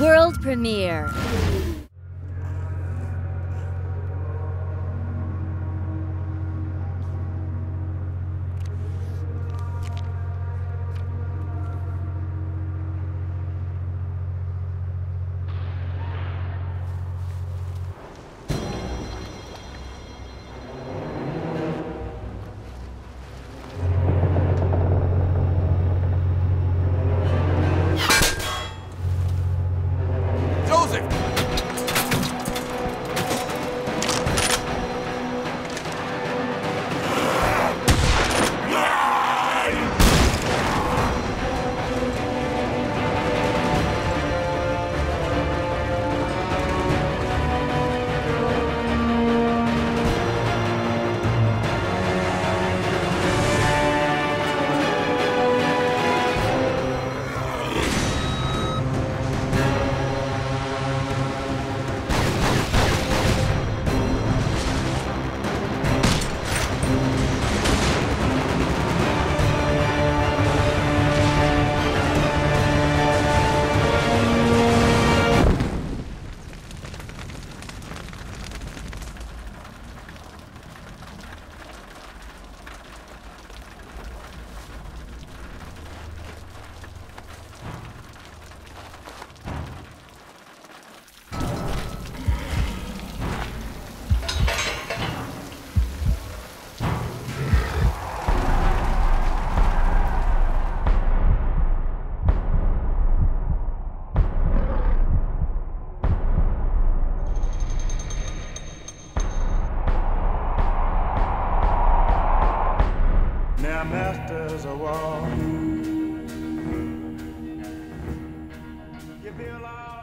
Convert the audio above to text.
World premiere. Now masters of war. You build all